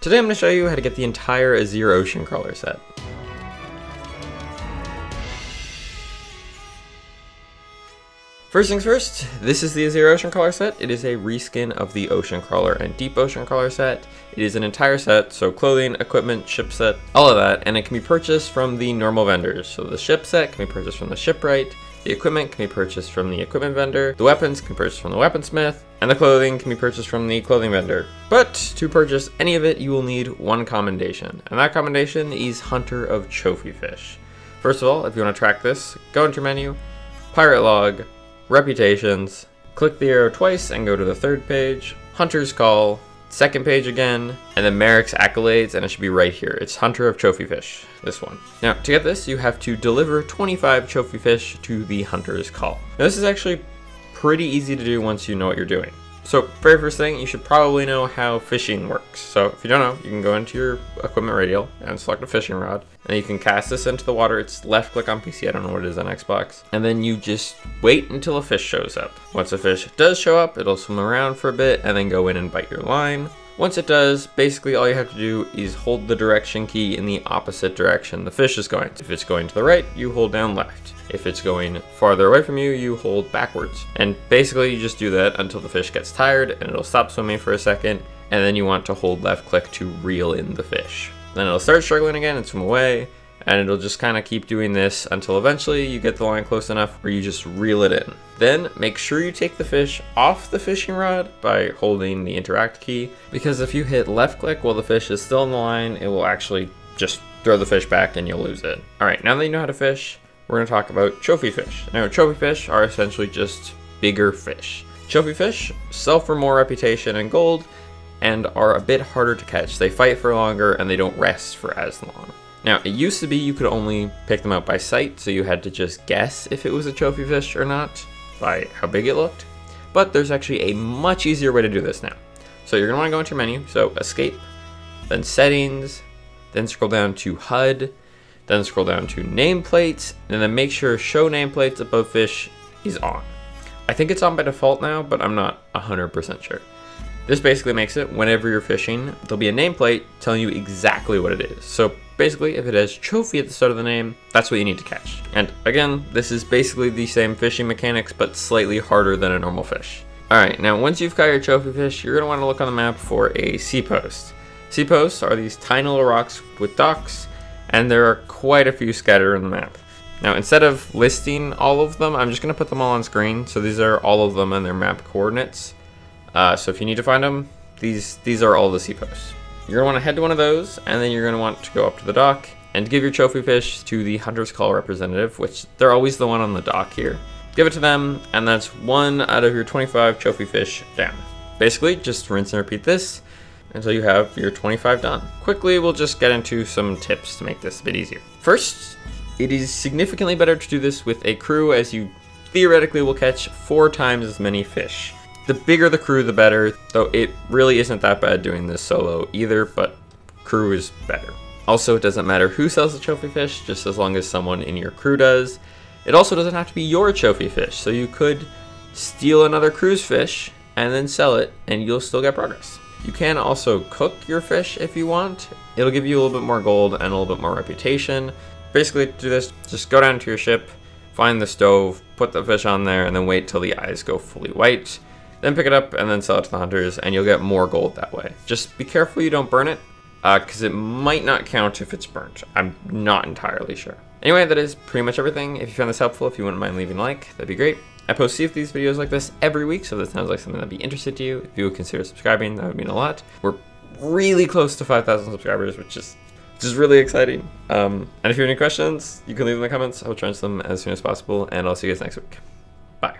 Today I'm going to show you how to get the entire Azure Ocean Crawler set. First things first, this is the Azure Ocean Crawler set. It is a reskin of the Ocean Crawler and Deep Ocean Crawler set. It is an entire set, so clothing, equipment, ship set, all of that, and it can be purchased from the normal vendors. So the ship set can be purchased from the shipwright, the equipment can be purchased from the equipment vendor, the weapons can be purchased from the weaponsmith, and the clothing can be purchased from the clothing vendor. But to purchase any of it, you will need one commendation, and that commendation is Hunter of Trophy Fish. First of all, if you want to track this, go into your menu, Pirate Log, Reputations, click the arrow twice and go to the third page, Hunter's Call, second page again, and then Merrick's Accolades, and it should be right here. It's Hunter of Trophy Fish, this one. Now, to get this, you have to deliver 25 trophy fish to the Hunter's Call. Now, this is actually pretty easy to do once you know what you're doing. So very first thing, you should probably know how fishing works. So if you don't know, you can go into your equipment radial and select a fishing rod. And you can cast this into the water. It's left click on PC, I don't know what it is on Xbox. And then you just wait until a fish shows up. Once a fish does show up, it'll swim around for a bit and then go in and bite your line. Once it does, basically all you have to do is hold the direction key in the opposite direction the fish is going. If it's going to the right, you hold down left. If it's going farther away from you, you hold backwards. And basically you just do that until the fish gets tired and it'll stop swimming for a second. And then you want to hold left click to reel in the fish. Then it'll start struggling again and swim away. And it'll just kind of keep doing this until eventually you get the line close enough where you just reel it in. Then make sure you take the fish off the fishing rod by holding the interact key. Because if you hit left click while the fish is still in the line, it will actually just throw the fish back and you'll lose it. All right, now that you know how to fish, we're going to talk about trophy fish. Now, trophy fish are essentially just bigger fish. Trophy fish sell for more reputation and gold and are a bit harder to catch. They fight for longer and they don't rest for as long. Now, it used to be you could only pick them out by sight, so you had to just guess if it was a trophy fish or not by how big it looked. But there's actually a much easier way to do this now. So you're gonna wanna go into your menu, so escape, then settings, then scroll down to HUD, then scroll down to nameplates, and then make sure show nameplates above fish is on. I think it's on by default now, but I'm not 100% sure. This basically makes it whenever you're fishing, there'll be a nameplate telling you exactly what it is. So basically, if it has trophy at the start of the name, that's what you need to catch. And again, this is basically the same fishing mechanics, but slightly harder than a normal fish. All right, now once you've caught your trophy fish, you're gonna wanna look on the map for a sea post. Sea posts are these tiny little rocks with docks and there are quite a few scattered on the map. Now, instead of listing all of them, I'm just going to put them all on screen. So these are all of them and their map coordinates. Uh, so if you need to find them, these, these are all the sea posts. You're want to head to one of those, and then you're to want to go up to the dock and give your trophy fish to the Hunter's Call representative, which they're always the one on the dock here. Give it to them, and that's one out of your 25 trophy fish down. Basically, just rinse and repeat this until you have your 25 done. Quickly, we'll just get into some tips to make this a bit easier. First, it is significantly better to do this with a crew as you theoretically will catch four times as many fish. The bigger the crew, the better, though it really isn't that bad doing this solo either, but crew is better. Also, it doesn't matter who sells the trophy fish, just as long as someone in your crew does. It also doesn't have to be your trophy fish, so you could steal another crew's fish and then sell it, and you'll still get progress. You can also cook your fish if you want. It'll give you a little bit more gold and a little bit more reputation. Basically, to do this, just go down to your ship, find the stove, put the fish on there, and then wait till the eyes go fully white. Then pick it up and then sell it to the hunters, and you'll get more gold that way. Just be careful you don't burn it, because uh, it might not count if it's burnt. I'm not entirely sure. Anyway, that is pretty much everything. If you found this helpful, if you wouldn't mind leaving a like, that'd be great. I post these videos like this every week, so if that sounds like something that'd be interesting to you, if you would consider subscribing, that would mean a lot. We're really close to 5,000 subscribers, which is just really exciting. Um, and if you have any questions, you can leave them in the comments. I will try them as soon as possible, and I'll see you guys next week. Bye.